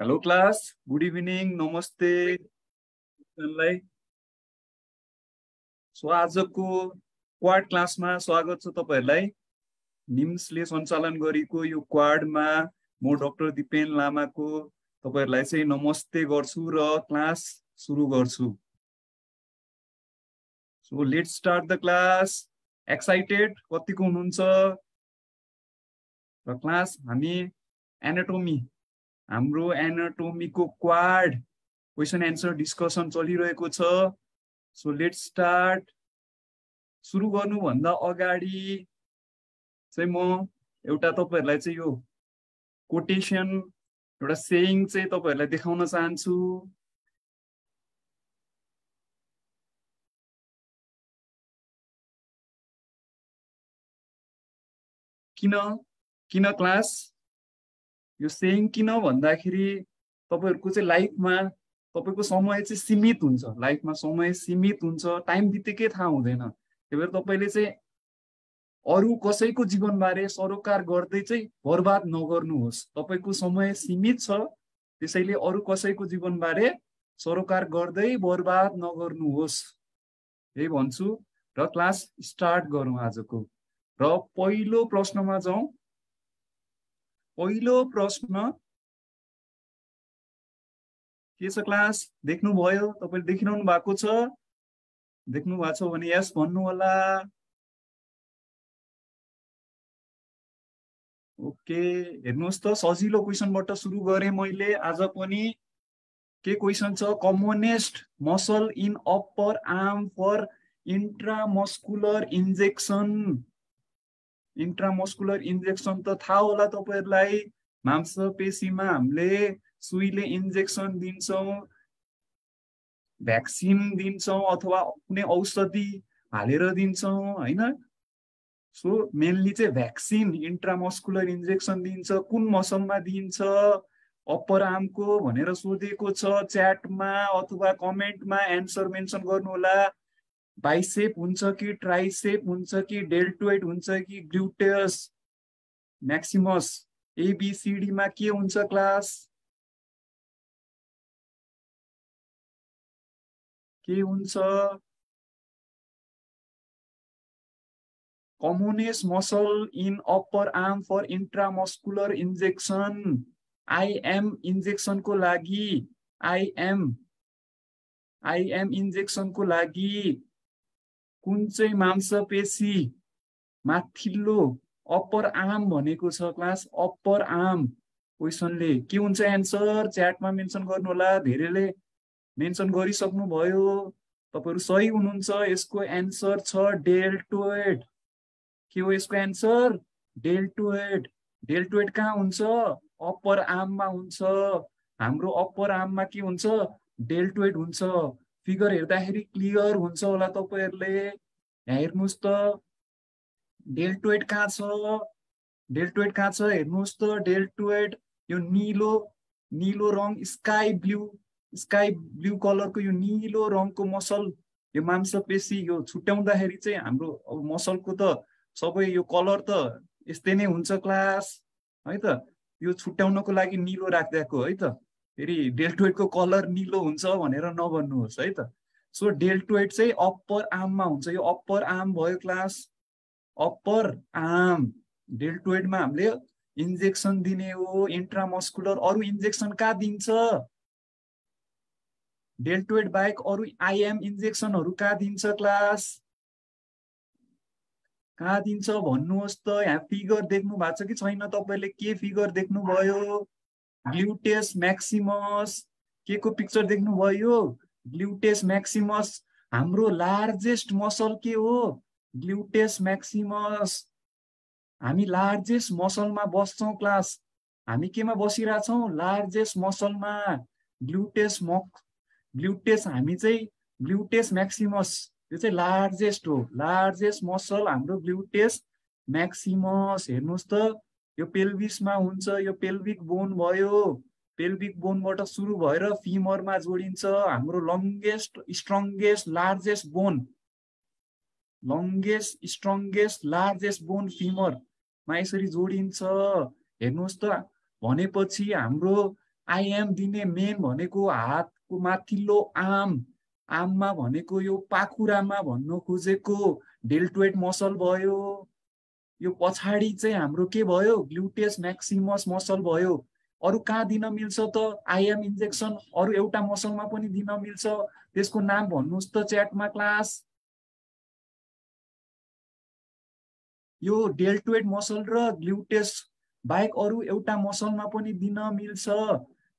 Hello class good evening नमस्ते so आजको quad क्लासमा स्वागत छ तपाईँहरूलाई। निम्सले सञ्चालन गरेको यो क्वाडमा म डक्टर दिपेन लामाको तपाईँहरूलाई चाहिँ नमस्ते गर्छु र क्लास सुरु गर्छु। So let start the class excited कतिको हुनुहुन्छ? र क्लास हामी एनाटोमी हाम्रो एनाटोमीको क्वाड क्वेसन एन्सर डिस्कसन चलिरहेको छ। सो लेट स्टार्ट सुरु गर्नुभन्दा अगाडि चाहिँ म एउटा तपाईँहरूलाई चाहिँ यो कोटेसन एउटा सेयिङ चाहिँ तपाईँहरूलाई देखाउन चाहन्छु। किन? किन क्लास? यो सेङ किन भन्दाखेरि तपाईँहरूको चाहिँ लाइफमा तपाईँको समय चाहिँ सीमित हुन्छ। लाइफमा समय सीमित हुन्छ टाइम बित्तिकै थाहा हुँदैन। त्यही भएर तपाईँले चाहिँ अरू कसैको जीवनबारे सरोकार गर्दै चाहिँ बर्बाद नगर्नुहोस्। तपाईँको समय सीमित छ त्यसैले अरू कसैको जीवनबारे सरोकार गर्दै बर्बाद नगर्नुहोस्। यही भन्छु र क्लास स्टार्ट गरौँ आजको। र पहिलो प्रश्नमा जाउँ। पहिलो प्रश्न के छ क्लास देख्नुभयो? तपाईँले देखिरहनु भएको छ? देख्नु भएको छ भने यस भन्नु होला ओके हेर्नुहोस् त सजिलो क्वेसनबाट सुरु गरेँ मैले। आज पनि के क्वेसन छ? Commonest muscle in upper arm for intramuscular injection intramuscular injection त थाहा होला तपाईँहरूलाई। मांसपेशीमा हामीले सुईले इन्जेक्सन दिन्छौँ भ्याक्सिन दिन्छौँ अथवा कुनै औषधि हालेर दिन्छौँ होइन? सो मेनली चाहिँ भ्याक्सिन इन्ट्रामस्कुलर इन्जेक्सन दिन्छ कुन मौसममा दिन्छ अप्पर आर्मको भनेर सोधेको छ च्याटमा अथवा कमेन्टमा एन्सर मेन्सन गर्नुहोला बाइसेप हुन्छ कि ट्राइसेप हुन्छ कि डेल्टोइड हुन्छ कि ग्लुटेस? म्याक्सिमस एबिसिडीमा के हुन्छ क्लास? के हुन्छ? Commonest muscle in upper arm for intramuscular injection. IM इन्जेक्सनको लागि। आइएम आइएम इन्जेक्सनको लागि। कुन चाहिँ मांसपेशी माथिल्लो अप्पर आर्म भनेको छ क्लास अप्पर आर्म क्वेसनले के हुन्छ एन्सर? च्याटमा मेन्सन गर्नु होला धेरैले मेन्सन गरिसक्नु भयो तपाईँहरू सही हुनुहुन्छ यसको एन्सर छ डेल्टोएड। के हो यसको एन्सर? डेल्टोएड। डेल्टोएड कहाँ हुन्छ? अप्पर आर्ममा हुन्छ। हाम्रो अप्पर आर्ममा के हुन्छ? डेल्टोएड हुन्छ। फिगर हेर्दाखेरि क्लियर हुन्छ होला तपाईँहरूले यहाँ हेर्नुहोस् त डेल्टोएड कहाँ छ डेल्टोएड कहाँ छ हेर्नुहोस् त डेल्टोएड यो निलो निलो रङ स्काई ब्लू स्काई ब्लू कलरको यो निलो रङको मसल यो मांसपेशी यो छुट्याउँदाखेरि चाहिँ हाम्रो अब मसलको त सबै यो कलर त यस्तै नै हुन्छ क्लास है त यो छुट्याउनको लागि निलो राखिदिएको है त फेरि डेल्टोइडको कलर निलो हुन्छ भनेर नभन्नुहोस् है त। सो डेल्टोइड चाहिँ अप्पर आर्ममा हुन्छ। यो अप्पर आर्म भयो क्लास अप्पर आर्म। डेल्टोइडमा हामीले इन्जेक्सन दिने हो इन्ट्रामस्कुलर अरू इन्जेक्सन कहाँ दिन्छ? डेल्टोइड बाहेक अरू आइएम इन्जेक्सनहरू कहाँ दिन्छ क्लास? कहाँ दिन्छ भन्नुहोस् त। यहाँ फिगर देख्नु भएको छ कि छैन तपाईँले? के फिगर देख्नुभयो? ग्लुटेस म्याक्सिमस के को पिक्चर देख्नुभयो? ग्लुटेस म्याक्सिमस हाम्रो लार्जेस्ट मसल के हो? ग्लुटेस म्याक्सिमस। हामी लार्जेस्ट मसलमा बस्छौँ क्लास हामी केमा बसिरहेछौँ? लार्जेस्ट मसलमा ग्लुटेस मक ग्लुटेस हामी चाहिँ ग्लुटेस म्याक्सिमस। यो चाहिँ लार्जेस्ट हो। लार्जेस्ट मसल हाम्रो ग्लुटेस म्याक्सिमस। हेर्नुहोस् त। यो पेल्भिसमा हुन्छ यो पेल्भिक बोन भयो। पेल्भिक बोनबाट सुरु भएर फिमरमा जोडिन्छ हाम्रो longest strongest largest bone longest strongest largest bone फिमरमा यसरी जोडिन्छ। हेर्नुहोस् त भनेपछि हाम्रो आइएम दिने मेन भनेको हातको माथिल्लो आम। आममा भनेको यो पाखुरामा भन्नु खोजेको डेल्टोएट मसल भयो। यो पछाडि चाहिँ हाम्रो के भयो? ग्लुटेस म्याक्सिमस मसल भयो। अरू कहाँ दिन मिल्छ त? आइएम इन्जेक्सन अरू एउटा मसलमा पनि दिन मिल्छ। त्यसको नाम भन्नुहोस् त च्याटमा क्लास यो डेल्टोएट मसल र ग्लुटेस बाहेक अरू एउटा मसलमा पनि दिन मिल्छ।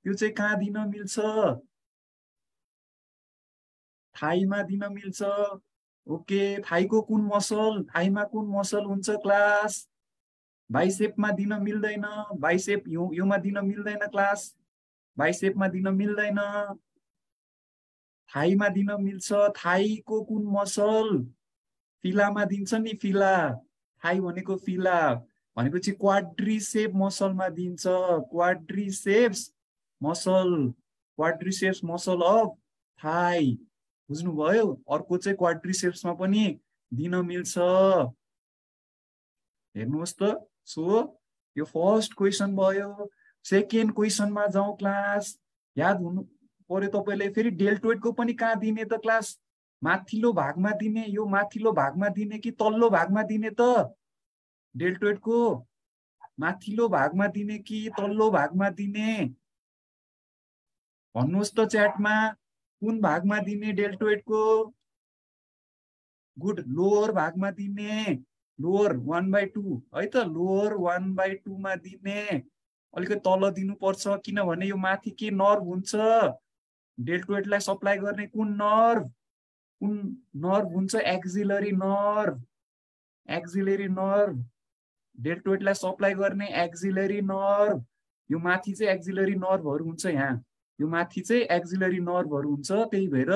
त्यो चाहिँ कहाँ दिन मिल्छ? थाइमा दिन मिल्छ। ओके थाइको कुन मसल थाइमा कुन मसल हुन्छ क्लास? बाइसेपमा दिन मिल्दैन। बाइसेप योमा दिन मिल्दैन क्लास। बाइसेपमा दिन मिल्दैन। थाइमा दिन मिल्छ। थाइको कुन मसल? फिलामा दिन्छ नि फिला। थाइ भनेको फिला। भनेपछि क्वाड्रिसेप मसलमा दिन्छ। Quadriceps muscle. Quadriceps muscle of thigh. बुझ्नुभयो? अर्को चाहिँ क्वाड्रिसेप्समा पनि दिन मिल्छ। हेर्नुहोस् त। सो यो फर्स्ट क्वेसन भयो। सेकेन्ड क्वेसनमा जाउँ क्लास याद हुनु पर्यो तपाईँले। फेरि डेल्टोइडको पनि कहाँ दिने त क्लास माथिल्लो भागमा दिने। यो माथिल्लो भागमा दिने कि तल्लो भागमा दिने त? डेल्टोइडको माथिल्लो भागमा दिने कि तल्लो भागमा दिने? भन्नुहोस् त च्याटमा कुन भागमा दिने डेल्टोइडको गुड? लोवर भागमा दिने। Lower one by two. है त? लोवर वान बाई टूमा दिने। अलिकति तल दिनुपर्छ किनभने यो माथि के नर्भ हुन्छ? डेल्टोइडलाई सप्लाई गर्ने कुन नर्भ? कुन नर्भ हुन्छ? Axillary nerve. Axillary nerve. डेल्टोइडलाई supply गर्ने एक्जिलरी नर्भ। यो माथि चाहिँ एक्जिलरी नर्भहरू हुन्छ यहाँ। यो माथि चाहिँ एक्जिलरी नर्भहरू हुन्छ त्यही भएर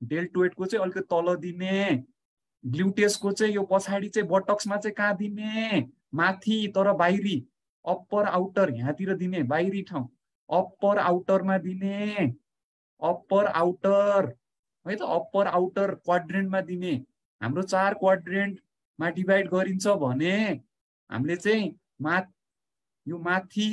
डेल्टोइडको चाहिँ अलिकति तल दिने ग्लुटेसको चाहिँ यो पछाडि चाहिँ बटक्समा चाहिँ कहाँ दिने माथि तर बाहिरी अप्पर आउटर यहाँतिर दिने बाहिरी ठाउँ अप्पर आउटरमा दिने अप्पर आउटर है त अप्पर आउटर क्वाड्रेन्टमा दिने। हाम्रो चार क्वाड्रेन्टमा डिभाइड गरिन्छ भने हामीले चाहिँ मा यो माथि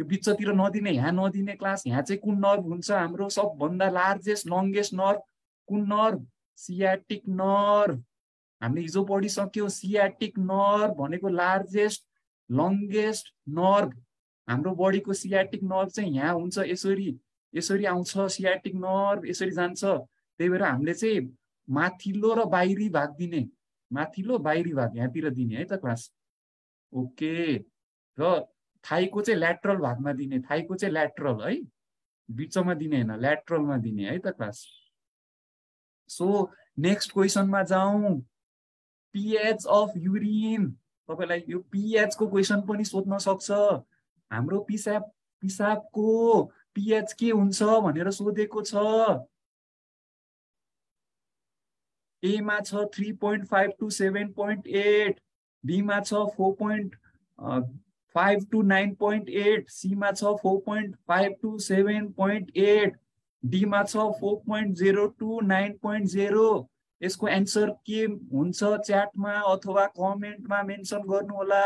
यो बिचतिर नदिने यहाँ नदिने क्लास यहाँ चाहिँ कुन नर्भ हुन्छ? हाम्रो सबभन्दा लार्जेस्ट लङ्गेस्ट नर्भ कुन नर्भ सियाटिक नर्भ हामीले हिजो पढिसक्यो सियाटिक नर्भ भनेको लार्जेस्ट लङ्गेस्ट नर्भ हाम्रो बडीको सियाटिक नर्भ चाहिँ यहाँ हुन्छ यसरी यसरी आउँछ सियाटिक नर्भ यसरी जान्छ। त्यही भएर हामीले चाहिँ माथिल्लो र बाहिरी भाग दिने माथिल्लो बाहिरी भाग यहाँतिर दिने है त क्लास ओके र थाइको चाहिँ ल्याट्रल भागमा दिने थाइको चाहिँ ल्याट्रल है। बिचमा दिने होइन ल्याट्रलमा दिने है त क्लास सो नेक्स्ट क्वेसनमा जाउँ। पिएच अफ युरिन तपाईँलाई यो पिएचको क्वेसन पनि सोध्न सक्छ। हाम्रो पिसाब पिसाबको पिएच के हुन्छ भनेर सोधेको छ। एमा छ three point five two seven point eight बीमा छ four point five two nine point eight सीमा छ four point five two seven point eight डीमा छ four point zero two nine point zero. यसको एन्सर के हुन्छ च्याटमा अथवा कमेन्टमा मेन्सन गर्नुहोला।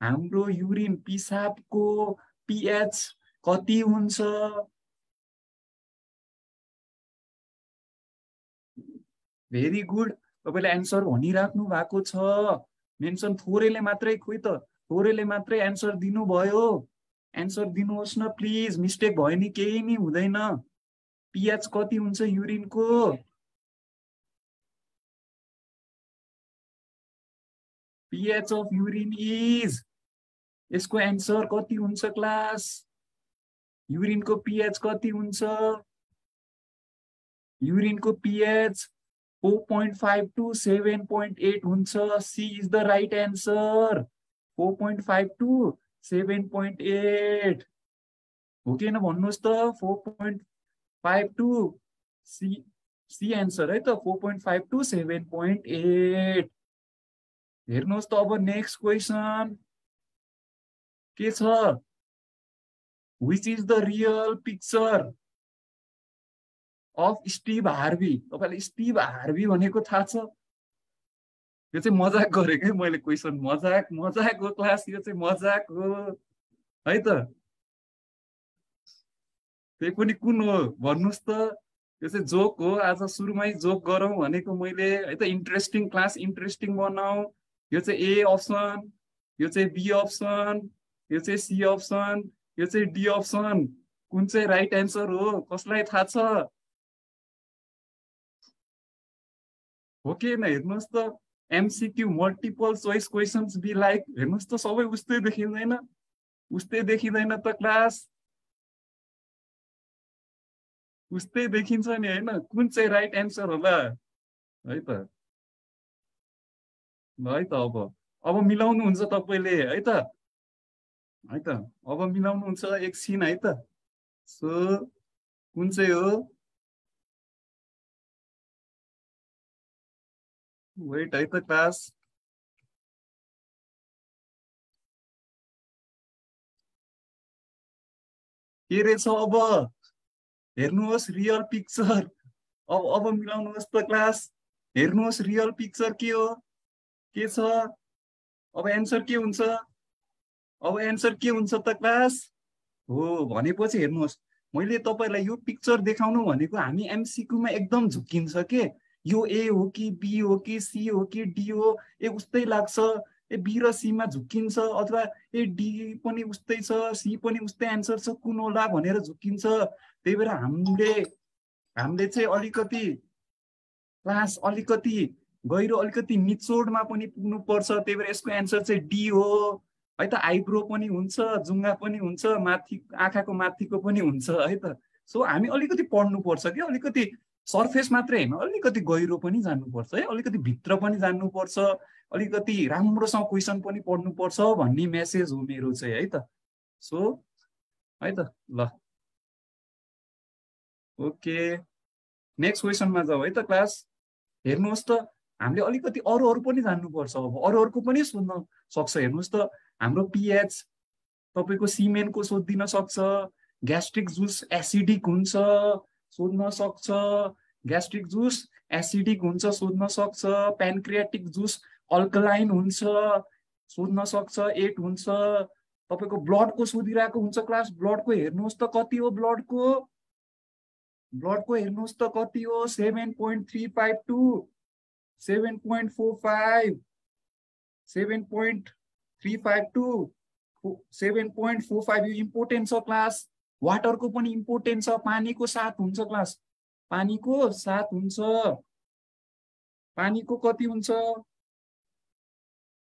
हाम्रो युरिन पिसाबको पिएच कति हुन्छ? Very good. तपाईँले एन्सर भनिराख्नु भएको छ। मेन्सन थोरैले मात्रै खोइ त। थोरैले मात्रै एन्सर दिनुभयो। एन्सर दिनुहोस् न प्लिज मिस्टेक भयो नि केही नि हुँदैन। पिएच कति हुन्छ युरिनको? PH of urine is. यसको एन्सर कति हुन्छ क्लास? युरिनको पिएच कति हुन्छ? युरिनको pH four point five two seven point eight हुन्छ। C is the right answer four point five two seven point eight. हो कि भन्नुहोस् त four point five two C C answer है त four point five two seven point eight. हेर्नुहोस् त अब नेक्स्ट क्वेसन के छ? Which is the real picture of Steve Harvey तपाईँलाई स्टिभ हार्भी भनेको थाहा छ? यो चाहिँ मजाक गरेको है मैले क्वेसन मजाक मजाक हो क्लास यो चाहिँ मजाक हो। है त? त्यही पनि कुन हो भन्नुहोस् त। यो चाहिँ जोक हो आज सुरुमै जोक गरौँ भनेको मैले। है त? इन्ट्रेस्टिङ क्लास इन्ट्रेस्टिङ बनाऊ। यो चाहिँ ए अप्सन यो चाहिँ बी अप्सन यो चाहिँ सी अप्सन यो चाहिँ डी अप्सन कुन चाहिँ राइट एन्सर हो? कसलाई थाहा छ? हो कि हेर्नुहोस् त। MCQ multiple choice questions B like हेर्नुहोस् त सबै उस्तै देखिँदैन उस्तै देखिँदैन त क्लास उस्तै देखिन्छ नि होइन? कुन चाहिँ राइट एन्सर होला? है त? है त अब? अब मिलाउनुहुन्छ तपाईँले है त? है त? अब मिलाउनुहुन्छ एकछिन है त? सो कुन चाहिँ हो? वेट है त क्लास के रहेछ अब हेर्नुहोस् रियल पिक्चर अब अब मिलाउनुहोस् त क्लास हेर्नुहोस् रियल पिक्चर के हो के छ। अब एन्सर के हुन्छ? अब एन्सर के हुन्छ त क्लास हो भनेपछि हेर्नुहोस्। मैले तपाईँलाई यो पिक्चर देखाउनु भनेको हामी एमसिक्यूमा एकदम झुक्किन्छ के? यो ए हो कि बी हो कि सी हो कि डी हो ए उस्तै लाग्छ। ए बी र सीमा झुक्किन्छ अथवा ए डी पनि उस्तै छ सी पनि उस्तै एन्सर छ कुन होला भनेर झुक्किन्छ त्यही भएर हामीले हामीले चाहिँ अलिकति क्लास अलिकति गहिरो अलिकति निचोडमा पनि पुग्नुपर्छ। त्यही भएर यसको एन्सर चाहिँ डी हो। है त आइब्रो पनि हुन्छ जुङ्गा पनि हुन्छ माथि आँखाको माथिको पनि हुन्छ है त। सो हामी अलिकति पढ्नुपर्छ कि अलिकति सर्फेस मात्रै होइन। अलिकति गहिरो पनि जान्नुपर्छ है। अलिकति भित्र पनि जान्नुपर्छ अलिकति राम्रोसँग क्वेसन पनि पढ्नुपर्छ भन्ने मेसेज हो मेरो चाहिँ है त। सो है त। ल। ओके नेक्स्ट क्वेसनमा जाऊ है त क्लास हेर्नुहोस् त हामीले अलिकति अरू अरू पनि जान्नुपर्छ अब। अरू अरूको पनि सोध्न सक्छ। हेर्नुहोस् त हाम्रो पिएच तपाईँको सिमेन्टको सोधिदिन सक्छ। ग्यास्ट्रिक जुस एसिडिक हुन्छ। सोध्न सक्छ ग्यास्ट्रिक जुस एसिडिक हुन्छ सोध्न सक्छ पेनक्रियाटिक जुस अल्कलाइन हुन्छ सोध्न सक्छ एट हुन्छ। तपाईँको ब्लडको सोधिरहेको हुन्छ क्लास ब्लडको हेर्नुहोस् त कति हो ब्लडको। ब्लडको हेर्नुहोस् त कति हो seven point three five two seven point four five seven point three five two seven point four five यो इम्पोर्टेन्ट छ क्लास। वाटरको पनि इम्पोर्टेन्ट छ पानीको साथ हुन्छ क्लास पानीको साथ हुन्छ पानीको कति हुन्छ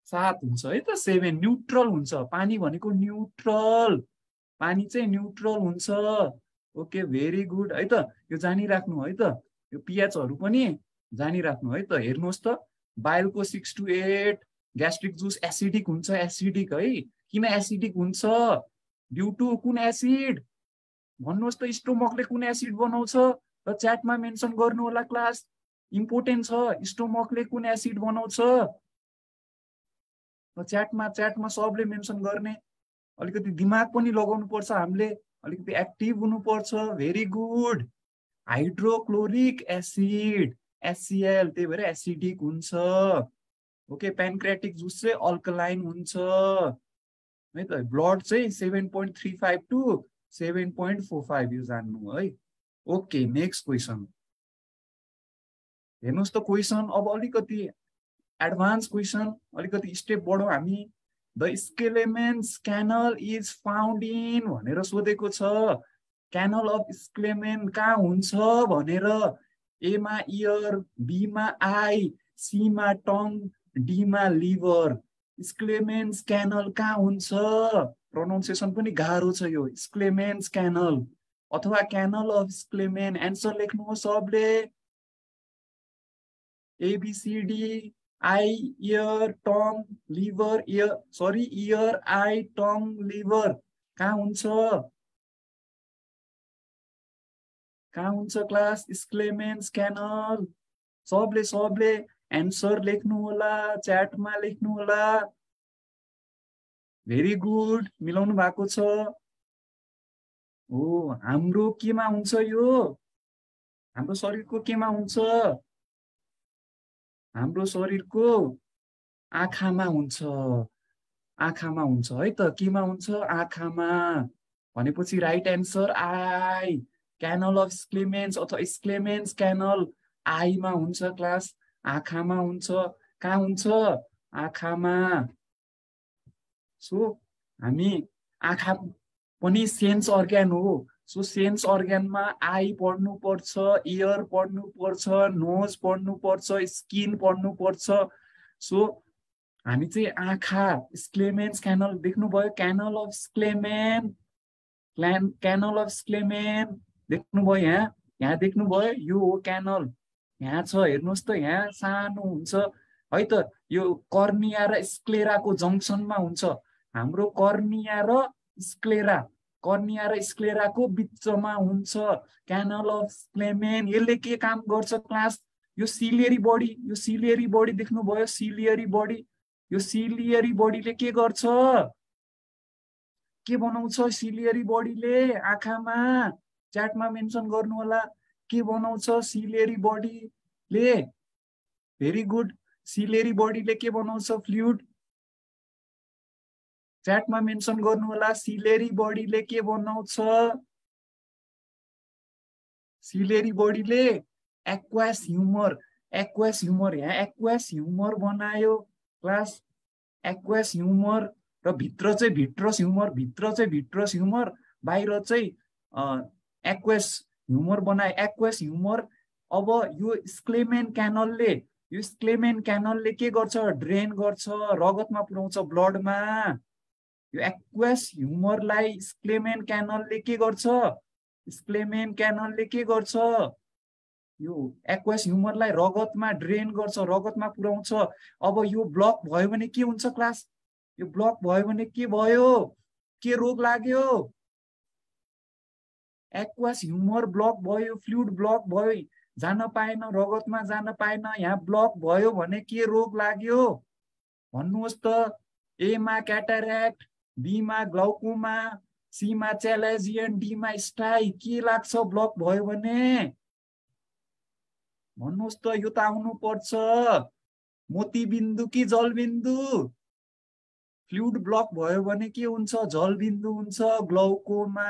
सात हुन्छ है त सेभेन न्युट्रल हुन्छ पानी भनेको न्युट्रल पानी चाहिँ न्युट्रल हुन्छ ओके भेरी गुड है त यो जानिराख्नु है त यो पिएचहरू पनि जानिराख्नु है त हेर्नुहोस् त बाइलको six two eight gastric juice acidic हुन्छ एसिडिक है किन एसिडिक हुन्छ ड्यु टु कुन एसिड भन्नुहोस् त स्टोमकले कुन एसिड बनाउँछ? र च्याटमा मेन्सन गर्नु होला क्लास। इम्पोर्टेन्ट छ स्टोमकले कुन एसिड बनाउँछ? र च्याटमा च्याटमा सबले मेन्सन गर्ने। अलिकति दिमाग पनि लगाउनु पर्छ हामीले। अलिकति एक्टिभ हुनुपर्छ। Very good. Hydrochloric acid. एसिएल त्यही भएर एसिडिक हुन्छ। ओके पेनक्रेटिक जुस चाहिँ अल्कलाइन हुन्छ। है त ब्लड चाहिँ seven point three five two seven point four five यो जान्नु है। ओके नेक्स्ट क्वेसन हेर्नुहोस् त क्वेसन अब अलिकति एडभान्स क्वेसन अलिकति स्टेप बढौँ हामी। The Schlemm's canal is found in भनेर सोधेको छ। क्यानल अफ स्क्लेमेन कहाँ हुन्छ भनेर? एमा इयर बीमा आई सीमा टङ डीमा लिभर स्क्लेमेन्स क्यानल कहाँ हुन्छ? प्रोनाउन्सिएसन पनि गाह्रो छ यो. स्क्लेमेन्स क्यानल अथवा क्यानल अफ स्क्लेमेन एन्सर लेख्नुहोस् सबले। ABCD eye ear tongue liver ear sorry ear eye tongue liver कहाँ हुन्छ? कहाँ हुन्छ क्लास स्क्लेमेन्स क्यानल सबले सबले एन्सर लेख्नु होला च्याटमा लेख्नु होला। भेरी गुड मिलाउनु भएको छ। हो हाम्रो केमा हुन्छ यो? हाम्रो शरीरको केमा हुन्छ? हाम्रो शरीरको आँखामा हुन्छ। आँखामा हुन्छ है त। केमा हुन्छ? आँखामा। भनेपछि right answer eye canal of Schlemm's अथवा स्क्लेमेन्स क्यानल आईमा हुन्छ क्लास आँखामा हुन्छ। कहाँ हुन्छ? आँखामा। सो हामी आँखा पनि सेन्स अर्ग्यान हो। सो सेन्स अर्ग्यानमा आई पढ्नुपर्छ इयर पढ्नुपर्छ नोज पढ्नुपर्छ स्किन पढ्नुपर्छ। सो हामी चाहिँ आँखा स्क्लेमेन्स क्यानल देख्नुभयो? क्यानल अफ स्क्लेमेन क्ल्यान क्यानल अफ स्क्लेमेन देख्नुभयो यहाँ? यहाँ देख्नुभयो? यो हो क्यानल। यहाँ छ हेर्नुहोस् त यहाँ सानो हुन्छ। है त यो कर्निया र स्क्लेराको जङ्सनमा हुन्छ। हाम्रो कर्निया र स्क्लेरा। कर्निया र स्क्लेराको बिचमा हुन्छ क्यानल अफ स्क्लेमेन यसले के काम गर्छ क्लास? यो सिलियरी बडी यो सिलियरी बडी देख्नुभयो? Ciliary body. यो सिलियरी बडीले के गर्छ? के बनाउँछ सिलियरी बडीले? आँखामा। च्याटमा मेन्सन गर्नु होला के बनाउँछ सिलेरी बडीले? Very good. सिलेरी बडीले के बनाउँछ? फ्लुइड। च्याटमा मेन्सन गर्नु होला। सिलेरी बडीले के बनाउँछ? सिलेरी बडीले एक्वास ह्युमर। एक्वास ह्युमर यहाँ। एक्वास ह्युमर बनायो। क्लास एक्वास ह्युमर र भित्र चाहिँ भिट्रस ह्युमर भित्र चाहिँ भिट्रस ह्युमर बाहिर चाहिँ एक्वेस ह्युमर बनाए एक्वेस ह्युमर अब यो स्क्लेमेन क्यानलले यो स्क्लेमेन क्यानलले के गर्छ? ड्रेन गर्छ रगतमा पुऱ्याउँछ ब्लडमा। यो एक्वेस ह्युमरलाई स्क्लेमेन क्यानलले के गर्छ? स्क्लेमेन क्यानलले के गर्छ? यो एक्वेस ह्युमरलाई रगतमा ड्रेन गर्छ रगतमा पुऱ्याउँछ। अब यो ब्लक भयो भने के हुन्छ क्लास यो ब्लक भयो भने के भयो? के रोग लाग्यो? एक्वास ह्युमर ब्लक भयो फ्लुइड ब्लक भयो जान पाएन रगतमा जान पाएन यहाँ ब्लक भयो भने के रोग लाग्यो? भन्नुहोस् त। एमा क्याटारेक्ट बीमा ग्लाउकोमा सीमा च्यालेजियन डीमा स्टाई के लाग्छ ब्लक भयो भने? भन्नुहोस् त यो त आउनु पर्छ। मोतीबिन्दु कि जलबिन्दु? फ्लुइड ब्लक भयो भने के हुन्छ? जलबिन्दु हुन्छ ग्लाउकोमा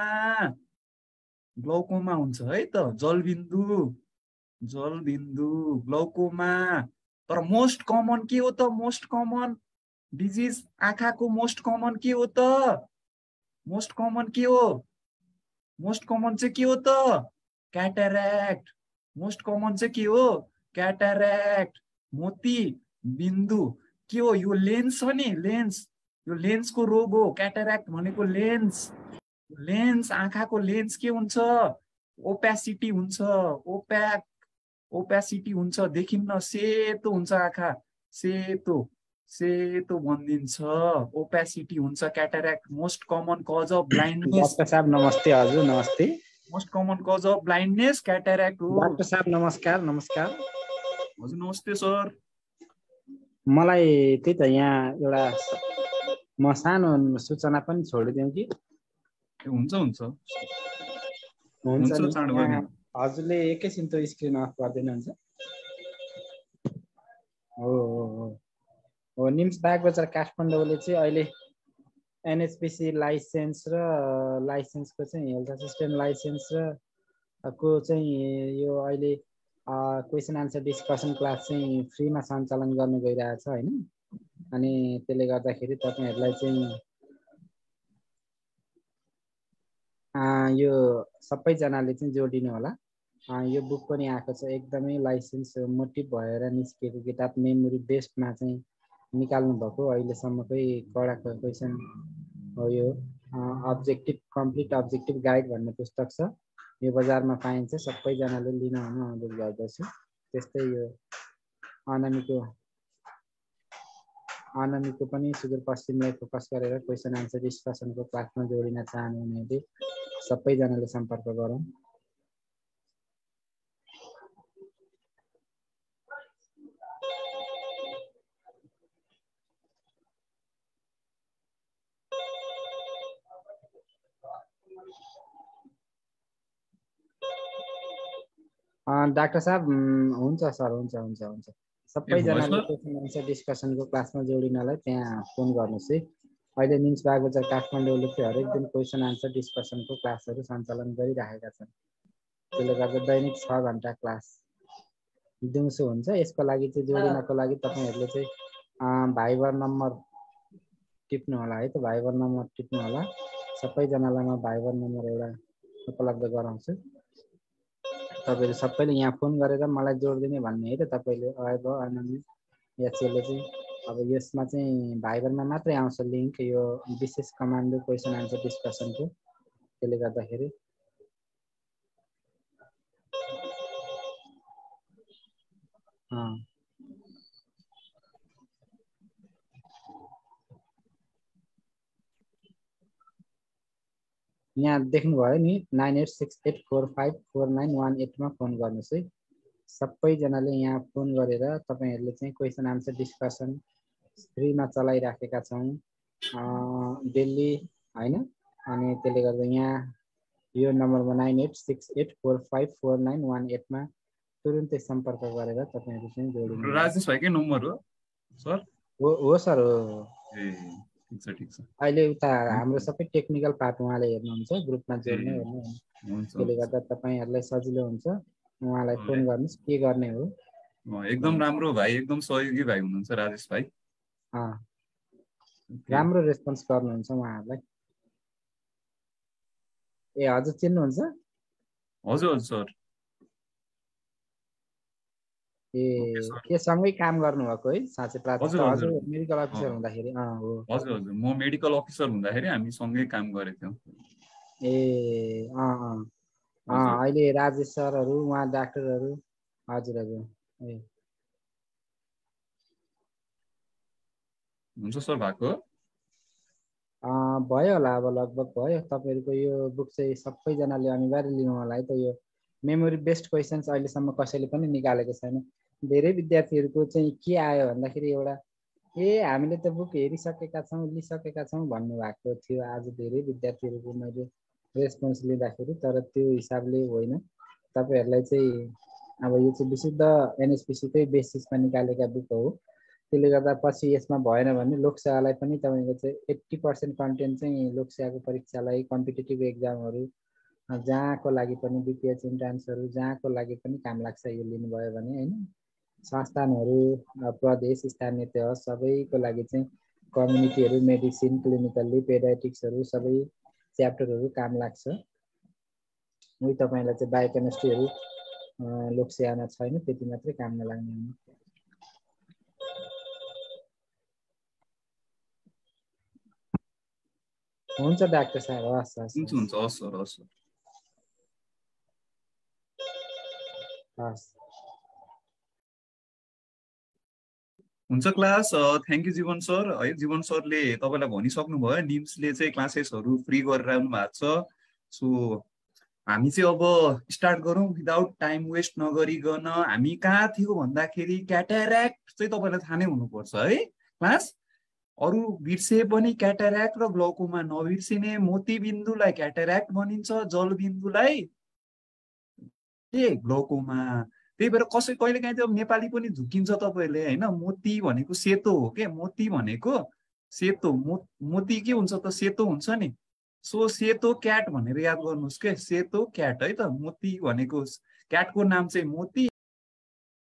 ग्लाउकोमा हुन्छ है त जलबिन्दु। जलबिन्दु ग्लाउकोमा तर मोस्ट कमन के हो त? मोस्ट कमन डिजिज आँखाको मोस्ट कमन के हो त मोस्ट कमन के हो मोस्ट कमन चाहिँ के हो त क्याटारेक्ट मोस्ट कमन चाहिँ के हो क्याटारेक्ट मोती बिन्दु के हो यो लेन्स हो नि लेन्स यो लेन्सको रोग हो क्याटारेक्ट भनेको लेन्स लेन्स आँखाको लेन्स के हुन्छ ओप्यासिटी हुन्छ ओप्याक ओप्यासिटी हुन्छ देखिन्न सेतो हुन्छ आँखा सेतो सेतो बनिदिन्छ ओप्यासिटी हुन्छ cataract most common cause of blindness साहब नमस्ते हजुर नमस्ते। Most common cause of blindness cataract हो। डाक्टर साहब नमस्कार नमस्कार। हजुर नमस्ते सर। मलाई त्यही त यहाँ एउटा म सानो सूचना पनि छोडिदिउँ कि? हुन्छ हुन्छ। हजुरले एकैछिन त स्क्रिन अफ गरिदिनुहुन्छ। हो हो हो। निम्स बागबजार काठमाडौँले चाहिँ अहिले एनएचपिसी लाइसेन्स र लाइसेन्सको चाहिँ हेल्थ असिस्टेन्ट लाइसेन्स र को चाहिँ यो अहिले क्वेसन आन्सर डिस्कसन क्लास चाहिँ फ्रीमा सञ्चालन गर्न गइरहेछ होइन? अनि त्यसले गर्दाखेरि तपाईँहरूलाई चाहिँ यो सबैजनाले चाहिँ जोडिनु होला। यो बुक पनि आएको छ एकदमै लाइसेन्स मोटिभ भएर निस्किएको किताब मेमोरी बेस्डमा चाहिँ निकाल्नु भएको अहिलेसम्मकै कडाको क्वेसन हो यो अब्जेक्टिभ कम्प्लिट अब्जेक्टिभ गाइड भन्ने पुस्तक छ। यो बजारमा पाइन्छ सबैजनाले लिन हुन अनुरोध गर्दछु। त्यस्तै यो अनामीको अनामीको पनि सुदूरपश्चिमलाई फोकस गरेर क्वेसन आन्सर डिस्कसनको क्लासमा जोडिन चाहनुहुनेले सबैजनाले सम्पर्क गरौँ। डाक्टर साहब हुन्छ सर हुन्छ हुन्छ हुन्छ। सबैजनाले क्वेसन आन्सर डिस्कसनको क्लासमा जोडिनलाई त्यहाँ फोन गर्नुहोस् है। अहिले निम्स बागबजार काठमाडौँले चाहिँ हरेक दिन क्वेसन आन्सर डिस्कसनको क्लासहरू सञ्चालन गरिरहेका छन्। त्यसले गर्दा दैनिक छ घन्टा क्लास दिउँसो हुन्छ। यसको लागि चाहिँ जोडिनको लागि तपाईँहरूले चाहिँ भाइबर नम्बर टिप्नु होला है त। भाइबर नम्बर टिप्नु होला। सबैजनालाई म भाइबर नम्बर एउटा उपलब्ध गराउँछु। तपाईँहरू सबैले यहाँ फोन गरेर मलाई जोडिदिने भन्ने है त तपाईँले अब आनन्द। चाहिँ अब यसमा चाहिँ भाइबरमा मात्रै आउँछ लिङ्क यो विशेष कमान्डो क्वेसन आन्सर डिस्कसनको। त्यसले गर्दाखेरि यहाँ देख्नुभयो नि nine eight six eight four five four nine one एटमा phone गर्नुहोस् है। सबैजनाले यहाँ फोन गरेर तपाईँहरूले चाहिँ क्वेसन आन्सर डिस्कसन फ्रीमा चलाइराखेका छौँ। डेली होइन? अनि त्यसले गर्दा यहाँ यो नम्बरमा nine eight six eight four five four nine one एटमा तुरुन्तै सम्पर्क गरेर तपाईँहरू चाहिँ जोडिनु राजेश भाइकै नम्बर हो सर। हो हो सर हो अहिले उता हाम्रो सबै टेक्निकल पार्ट उहाँले हेर्नुहुन्छ ग्रुपमा जोड्ने हेर्नु त्यसले गर्दा तपाईँहरूलाई सजिलो हुन्छ। उहाँलाई फोन गर्नुहोस् के गर्ने हो। एकदम राम्रो भाइ एकदम सहयोगी भाइ हुनुहुन्छ राजेश भाइ। राम्रो रेस्पोन्स गर्नुहुन्छ उहाँहरूलाई। ए हजुर चिन्नुहुन्छ? हजुर हजुर सर। ए के सँगै काम गर्नुभएको है? साँच्चै हजुर मेडिकल अफिसर हुँदाखेरि। हो। हजुर हजुर। म मेडिकल अफिसर हुँदाखेरि हामी सँगै काम गरेको थियौँ। ए अँ अँ। अहिले राजेश सरहरू उहाँ डाक्टरहरू। हजुर हजुर। ए। हुन्छ सर भएको? भयो होला अब लगभग भयो। तपाईँहरूको यो बुक चाहिँ सबैजनाले अनिवार्य लिनु होला है त यो मेमोरी बेस्ड क्वेसन्स अहिलेसम्म कसैले पनि निकालेको छैन। धेरै विद्यार्थीहरूको चाहिँ के आयो भन्दाखेरि एउटा ए हामीले त बुक हेरिसकेका छौँ लिइसकेका छौँ भन्नुभएको थियो। आज धेरै विद्यार्थीहरूको मैले रेस्पोन्स लिँदाखेरि तर त्यो हिसाबले होइन। तपाईँहरूलाई चाहिँ अब यो चाहिँ विशुद्ध एनएसपिसीकै बेसिसमा निकालेका बुक हो। त्यसले गर्दा पछि यसमा भएन भने लोकसेवालाई पनि तपाईँको चाहिँ एट्टी पर्सेन्ट कन्टेन्ट चाहिँ लोकसेवाको परीक्षालाई कम्पिटेटिभ एक्जामहरू जहाँको लागि पनि बिपिएच इन्ट्रान्सहरू जहाँको लागि पनि काम लाग्छ यो लिनुभयो भने होइन? संस्थानहरू प्रदेश स्थानीय तह सबैको लागि चाहिँ कम्युनिटीहरू मेडिसिन क्लिनिकल्ली पेडाइटिक्सहरू सबै च्याप्टरहरू काम लाग्छ। उही तपाईँलाई चाहिँ बायोकेमिस्ट्रीहरू लोकसेवामा छैन त्यति मात्रै काम नलाग्ने हुन्छ डाक्टर साहब हस् हस् हुन्छ हुन्छ हस् सर हस् हस्। हुन्छ class thank you Jeevan sir. है जीवन सरले तपाईँलाई भनिसक्नुभयो निम्सले चाहिँ क्लासेसहरू फ्री गरिरहनु भएको छ। सो हामी चाहिँ अब स्टार्ट गरौँ। विदाउट टाइम वेस्ट नगरिकन हामी कहाँ थियो भन्दाखेरि क्याटारेक्ट चाहिँ तपाईँलाई थाहा नै हुनुपर्छ है। क्लास अरू बिर्से पनि क्याटारेक्ट र ग्लोकोमा नबिर्सिने मोतीबिन्दुलाई क्याटारेक्ट भनिन्छ जलबिन्दुलाई। के ग्लोकोमा त्यही भएर कसै कहिले काहीँ चाहिँ नेपाली पनि झुकिन्छ तपाईँहरूले होइन? मोती भनेको सेतो हो के? मोती भनेको सेतो मो मोती के हुन्छ त? सेतो हुन्छ नि। सो सेतो क्याट भनेर याद गर्नुहोस् के? सेतो क्याट है त? मोती भनेको क्याटको नाम चाहिँ मोती।